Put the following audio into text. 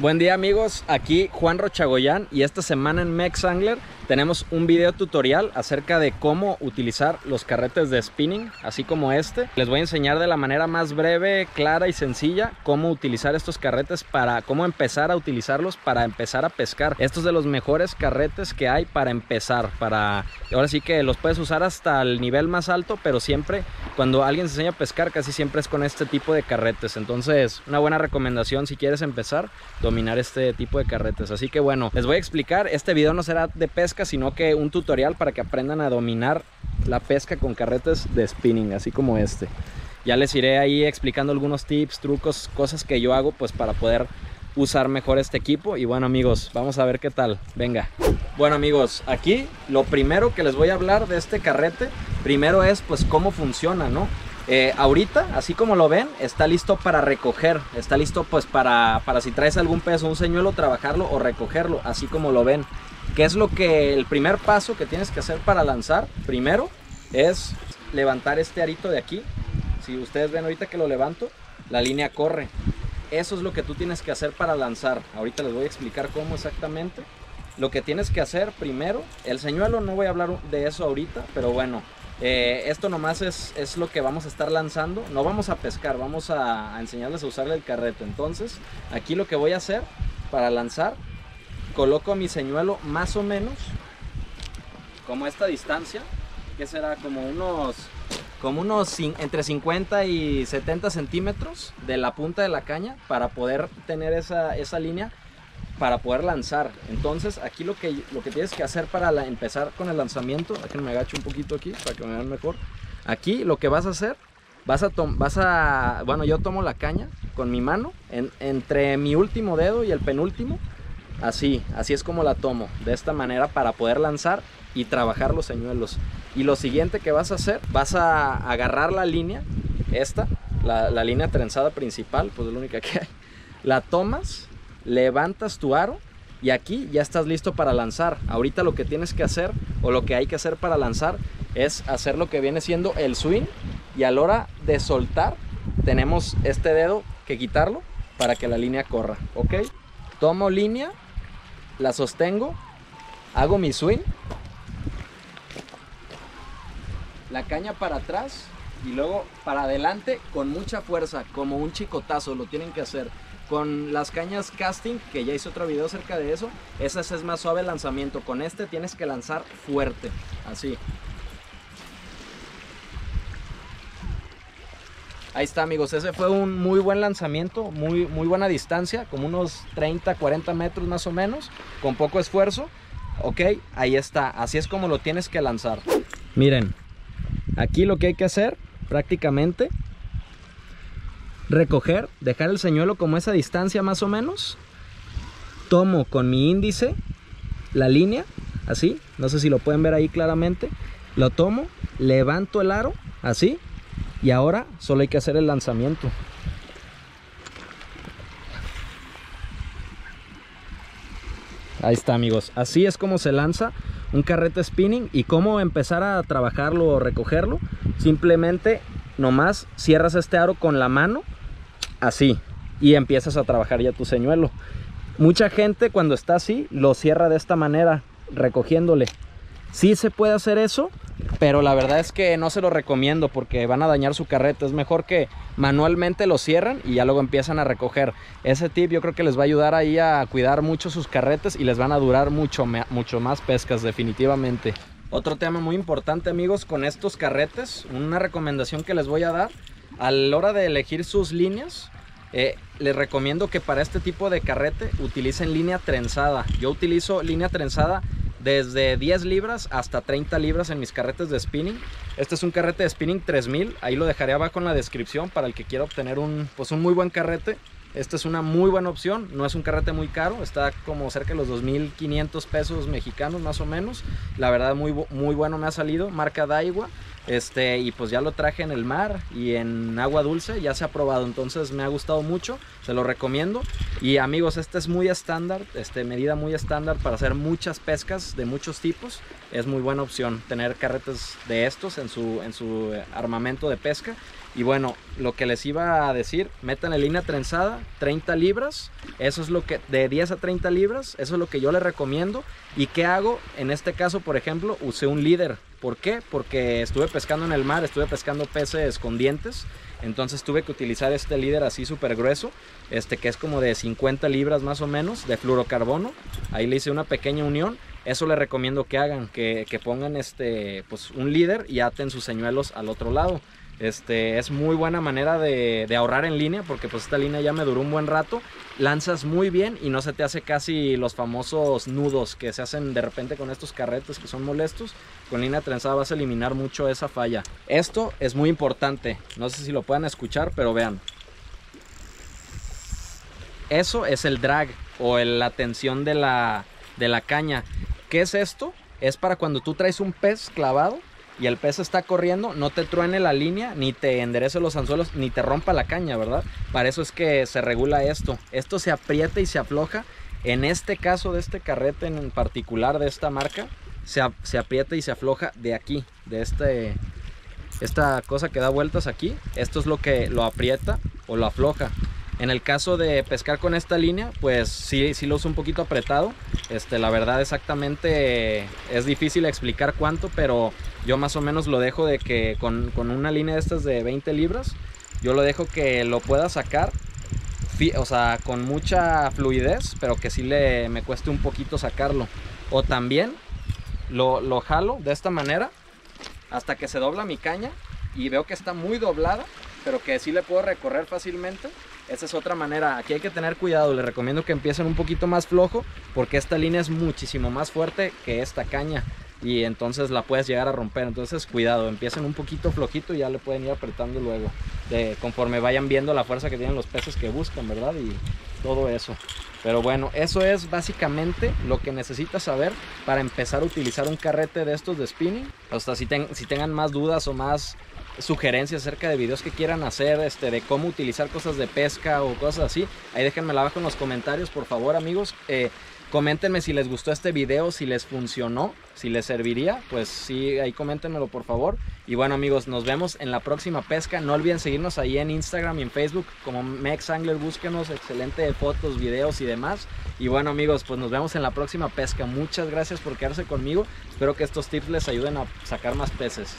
Buen día amigos, aquí Juan Rochagoyán y esta semana en Mex Angler tenemos un video tutorial acerca de cómo utilizar los carretes de spinning, así como este. Les voy a enseñar de la manera más breve, clara y sencilla cómo utilizar estos carretes para, cómo empezar a utilizarlos para empezar a pescar. Estos de los mejores carretes que hay para empezar, para, ahora sí que los puedes usar hasta el nivel más alto, pero siempre cuando alguien se enseña a pescar casi siempre es con este tipo de carretes. Entonces, una buena recomendación si quieres empezar, dominar este tipo de carretes. Así que bueno, les voy a explicar, este video no será de pesca, sino que un tutorial para que aprendan a dominar la pesca con carretes de spinning, así como este. Ya les iré ahí explicando algunos tips, trucos, cosas que yo hago pues para poder usar mejor este equipo. Y bueno amigos, vamos a ver qué tal. Venga. Bueno amigos, aquí lo primero que les voy a hablar de este carrete, primero es pues cómo funciona, ¿no? Eh, ahorita, así como lo ven, está listo para recoger, está listo pues para, para si traes algún peso, un señuelo, trabajarlo o recogerlo, así como lo ven. ¿Qué es lo que el primer paso que tienes que hacer para lanzar? Primero es levantar este arito de aquí. Si ustedes ven ahorita que lo levanto, la línea corre. Eso es lo que tú tienes que hacer para lanzar. Ahorita les voy a explicar cómo exactamente. Lo que tienes que hacer primero, el señuelo no voy a hablar de eso ahorita, pero bueno, eh, esto nomás es, es, lo que vamos a estar lanzando. No vamos a pescar, vamos a, a enseñarles a usar el carrete. Entonces, aquí lo que voy a hacer para lanzar coloco mi señuelo más o menos como esta distancia, que será como unos, como unos entre 50 y 70 centímetros de la punta de la caña para poder tener esa, esa línea para poder lanzar. Entonces aquí lo que, lo que tienes que hacer para empezar con el lanzamiento, déjenme me agacho un poquito aquí para que me vean mejor. Aquí lo que vas a hacer, vas a, vas a bueno yo tomo la caña con mi mano en, entre mi último dedo y el penúltimo Así, así es como la tomo, de esta manera para poder lanzar y trabajar los señuelos. Y lo siguiente que vas a hacer, vas a agarrar la línea, esta, la, línea trenzada principal, pues es la única que hay. La tomas, levantas tu aro y aquí ya estás listo para lanzar. Ahorita lo que tienes que hacer o lo que hay que hacer para lanzar es hacer lo que viene siendo el swing y a la hora de soltar tenemos este dedo que quitarlo para que la línea corra, ¿ok? Tomo línea la sostengo, hago mi swing, la caña para atrás y luego para adelante con mucha fuerza, como un chicotazo, lo tienen que hacer. Con las cañas casting, que ya hice otro video acerca de eso, ese es más suave el lanzamiento. Con este tienes que lanzar fuerte, así. Ahí está amigos, ese fue un muy buen lanzamiento, muy, muy buena distancia, como unos 30, 40 metros más o menos, con poco esfuerzo. Ok, ahí está, así es como lo tienes que lanzar. Miren, aquí lo que hay que hacer prácticamente, recoger, dejar el señuelo como esa distancia más o menos. Tomo con mi índice la línea, así, no sé si lo pueden ver ahí claramente. Lo tomo, levanto el aro, así, y ahora solo hay que hacer el lanzamiento ahí está amigos así es como se lanza un carrete spinning y cómo empezar a trabajarlo o recogerlo simplemente nomás cierras este aro con la mano así y empiezas a trabajar ya tu señuelo mucha gente cuando está así lo cierra de esta manera recogiéndole sí se puede hacer eso pero la verdad es que no se lo recomiendo porque van a dañar su carreta. Es mejor que manualmente lo cierren y ya luego empiezan a recoger. Ese tip yo creo que les va a ayudar ahí a cuidar mucho sus carretes y les van a durar mucho, mucho más pescas definitivamente. Otro tema muy importante amigos con estos carretes, una recomendación que les voy a dar a la hora de elegir sus líneas. Eh, les recomiendo que para este tipo de carrete utilicen línea trenzada. Yo utilizo línea trenzada desde 10 libras hasta 30 libras en mis carretes de spinning. Este es un carrete de spinning 3000, ahí lo dejaré abajo en la descripción para el que quiera obtener un, pues un muy buen carrete. Esta es una muy buena opción, no es un carrete muy caro, está como cerca de los 2.500 pesos mexicanos más o menos. La verdad muy, muy bueno me ha salido, marca Daiwa. Este, y pues ya lo traje en el mar y en agua dulce, ya se ha probado, entonces me ha gustado mucho, se lo recomiendo. Y amigos, este es muy estándar, este, medida muy estándar para hacer muchas pescas de muchos tipos. Es muy buena opción tener carretes de estos en su, en su armamento de pesca. Y bueno, lo que les iba a decir, metan la línea trenzada, a 30 libras. Eso es lo que, de 10 a 30 libras, eso es lo que yo le recomiendo. ¿Y qué hago? En este caso, por ejemplo, usé un líder. ¿Por qué? Porque estuve pescando en el mar, estuve pescando peces con dientes. Entonces tuve que utilizar este líder así súper grueso, este que es como de 50 libras más o menos de fluorocarbono. Ahí le hice una pequeña unión. Eso le recomiendo que hagan, que, que pongan este, pues, un líder y aten sus señuelos al otro lado. Este, es muy buena manera de, ahorrar en línea porque pues esta línea ya me duró un buen rato. Lanzas muy bien y no se te hace casi los famosos nudos que se hacen de repente con estos carretes que son molestos. Con línea trenzada vas a eliminar mucho esa falla. Esto es muy importante. No sé si lo puedan escuchar, pero vean. Eso es el drag o la tensión de la, de la caña. ¿Qué es esto? Es para cuando tú traes un pez clavado y el pez está corriendo, no te truene la línea, ni te enderece los anzuelos, ni te rompa la caña, ¿verdad? Para eso es que se regula esto. Esto se aprieta y se afloja. En este caso de este carrete en particular, de esta marca, se, se aprieta y se afloja de aquí, de este, esta cosa que da vueltas aquí. Esto es lo que lo aprieta o lo afloja. En el caso de pescar con esta línea, pues sí, sí lo uso un poquito apretado. Este, la verdad exactamente es difícil explicar cuánto, pero yo más o menos lo dejo de que con, una línea de estas de 20 libras, yo lo dejo que lo pueda sacar, o sea, con mucha fluidez, pero que sí le, me cueste un poquito sacarlo. O también lo, lo jalo de esta manera hasta que se dobla mi caña y veo que está muy doblada, pero que sí le puedo recorrer fácilmente esa es otra manera. Aquí hay que tener cuidado. Les recomiendo que empiecen un poquito más flojo porque esta línea es muchísimo más fuerte que esta caña y entonces la puedes llegar a romper. Entonces cuidado, empiecen un poquito flojito y ya le pueden ir apretando luego. De, conforme vayan viendo la fuerza que tienen los peces que buscan, ¿verdad? Y todo eso. Pero bueno, eso es básicamente lo que necesitas saber para empezar a utilizar un carrete de estos de spinning. Hasta si, si tengan más dudas o más sugerencias acerca de videos que quieran hacer, este, de cómo utilizar cosas de pesca o cosas así, ahí déjenmela abajo en los comentarios, por favor, amigos. Eh, coméntenme si les gustó este video, si les funcionó, si les serviría, pues sí, ahí coméntenmelo por favor. Y bueno amigos, nos vemos en la próxima pesca. No olviden seguirnos ahí en Instagram y en Facebook como Mex Angler, búsquenos, excelente fotos, videos y demás. Y bueno amigos, pues nos vemos en la próxima pesca. Muchas gracias por quedarse conmigo. Espero que estos tips les ayuden a sacar más peces.